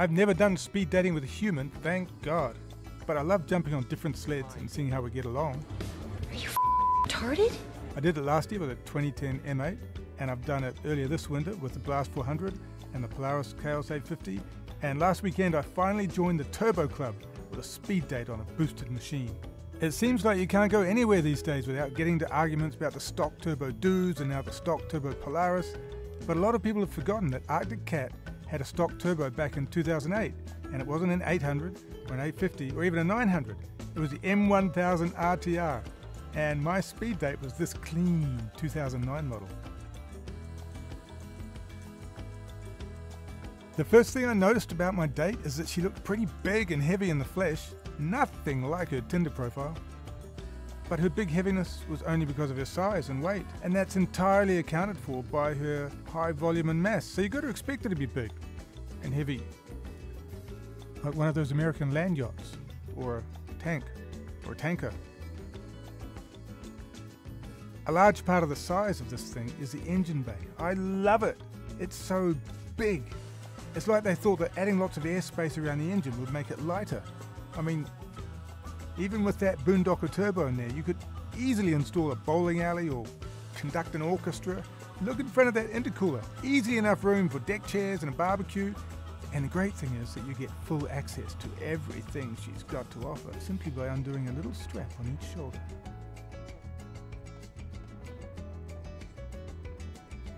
I've never done speed dating with a human, thank God. But I love jumping on different sleds and seeing how we get along. Are you retarded? I did it last year with a 2010 M8, and I've done it earlier this winter with the Blast 400 and the Polaris Khaos 850. And last weekend I finally joined the Turbo Club with a speed date on a boosted machine. It seems like you can't go anywhere these days without getting to arguments about the stock turbo dudes and now the stock turbo Polaris. But a lot of people have forgotten that Arctic Cat had a stock turbo back in 2008, and it wasn't an 800 or an 850 or even a 900. It was the M1000 RTR, and my speed date was this clean 2009 model. The first thing I noticed about my date is that she looked pretty big and heavy in the flesh, nothing like her Tinder profile. But her big heaviness was only because of her size and weight, and that's entirely accounted for by her high volume and mass, so you've got to expect her to be big and heavy. Like one of those American land yachts, or a tank, or a tanker. A large part of the size of this thing is the engine bay. I love it. It's so big. It's like they thought that adding lots of airspace around the engine would make it lighter. I mean, even with that Boondocker turbo in there, you could easily install a bowling alley or conduct an orchestra. Look in front of that intercooler. Easy enough room for deck chairs and a barbecue. And the great thing is that you get full access to everything she's got to offer simply by undoing a little strap on each shoulder.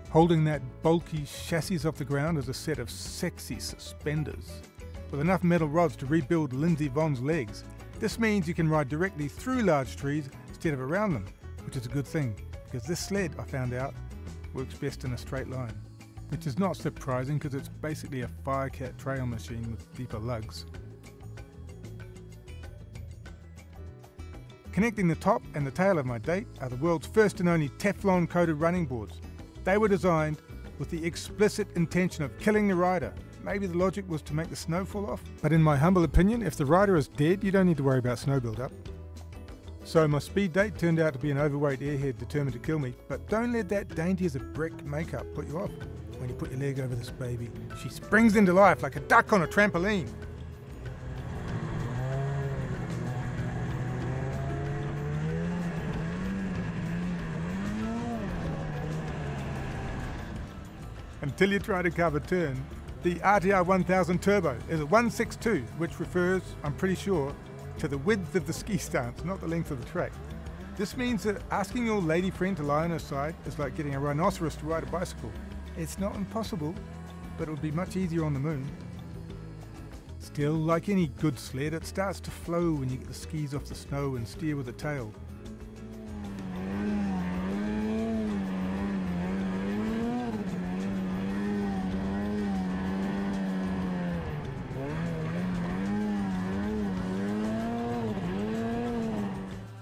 Holding that bulky chassis off the ground is a set of sexy suspenders with enough metal rods to rebuild Lindsey Vonn's legs. This means you can ride directly through large trees instead of around them, which is a good thing because this sled, I found out, works best in a straight line. Which is not surprising because it's basically a Firecat trail machine with deeper lugs. Connecting the top and the tail of my date are the world's first and only Teflon coated running boards. They were designed with the explicit intention of killing the rider. Maybe the logic was to make the snow fall off, but in my humble opinion, if the rider is dead, you don't need to worry about snow build-up. So my speed date turned out to be an overweight airhead determined to kill me, but don't let that dainty as a brick makeup put you off. When you put your leg over this baby, she springs into life like a duck on a trampoline. Until you try to cover turn, the RTR 1000 Turbo is a 162, which refers, I'm pretty sure, to the width of the ski stance, not the length of the track. This means that asking your lady friend to lie on her side is like getting a rhinoceros to ride a bicycle. It's not impossible, but it would be much easier on the moon. Still, like any good sled, it starts to flow when you get the skis off the snow and steer with the tail.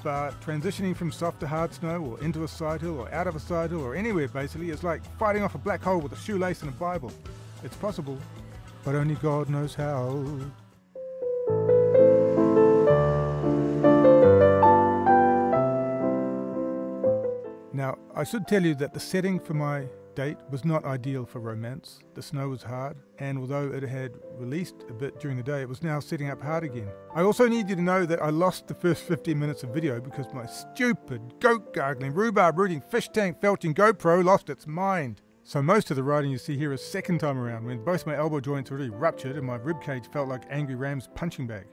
But transitioning from soft to hard snow or into a side hill or out of a side hill or anywhere basically is like fighting off a black hole with a shoelace and a Bible. It's possible, but only God knows how. Now, I should tell you that the setting for my date was not ideal for romance. The snow was hard, and although it had released a bit during the day, it was now setting up hard again. I also need you to know that I lost the first 15 minutes of video because my stupid, goat gargling, rhubarb rooting, fish tank felching GoPro lost its mind. So most of the riding you see here is second time around when both my elbow joints already ruptured and my ribcage felt like Angry Ram's punching bag.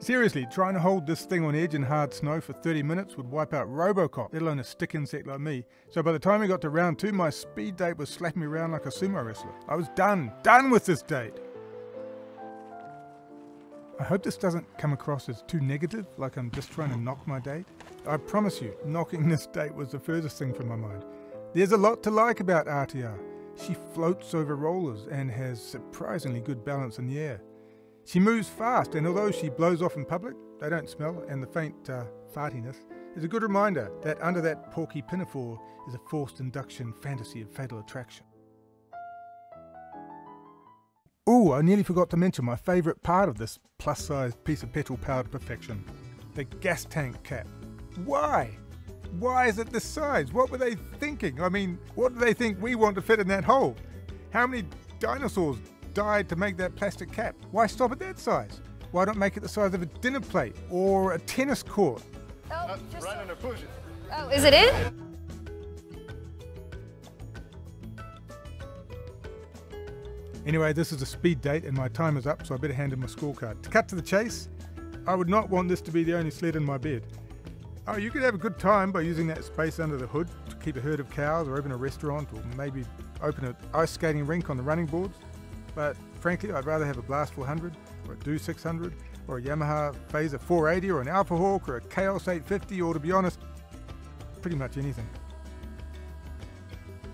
Seriously, trying to hold this thing on edge in hard snow for 30 minutes would wipe out Robocop, let alone a stick insect like me. So by the time we got to round two, my speed date was slapping me around like a sumo wrestler. I was done, done with this date. I hope this doesn't come across as too negative, like I'm just trying to knock my date. I promise you, knocking this date was the furthest thing from my mind. There's a lot to like about RTR. She floats over rollers and has surprisingly good balance in the air. She moves fast, and although she blows off in public, they don't smell, and the faint uh, fartiness is a good reminder that under that porky pinafore is a forced induction fantasy of fatal attraction. Ooh, I nearly forgot to mention my favourite part of this plus sized piece of petrol powered perfection the gas tank cap. Why? Why is it this size? What were they thinking? I mean, what do they think we want to fit in that hole? How many dinosaurs died to make that plastic cap. Why stop at that size? Why not make it the size of a dinner plate or a tennis court? Oh, just Right under push it. oh, is it in? Anyway, this is a speed date and my time is up, so I better hand in my scorecard. To cut to the chase, I would not want this to be the only sled in my bed. Oh, you could have a good time by using that space under the hood to keep a herd of cows or open a restaurant or maybe open an ice skating rink on the running boards. But frankly, I'd rather have a Blast 400 or a Doo 600 or a Yamaha Phazer 480 or an Alpha Hawk or a Khaos 850 or to be honest, pretty much anything.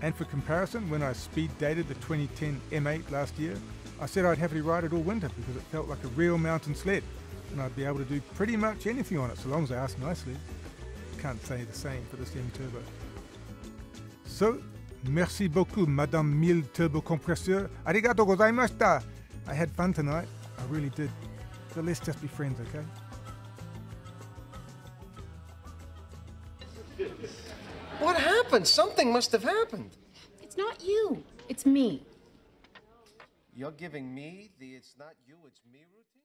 And for comparison, when I speed dated the 2010 M8 last year, I said I'd happily ride it all winter because it felt like a real mountain sled and I'd be able to do pretty much anything on it so long as I asked nicely. Can't say the same for this young turbo. So, merci beaucoup, Madame Mille Turbo Compresseur. Arigato gozaimashita. I had fun tonight. I really did. So let's just be friends, okay? What happened? Something must have happened. It's not you. It's me. You're giving me the it's not you, it's me routine?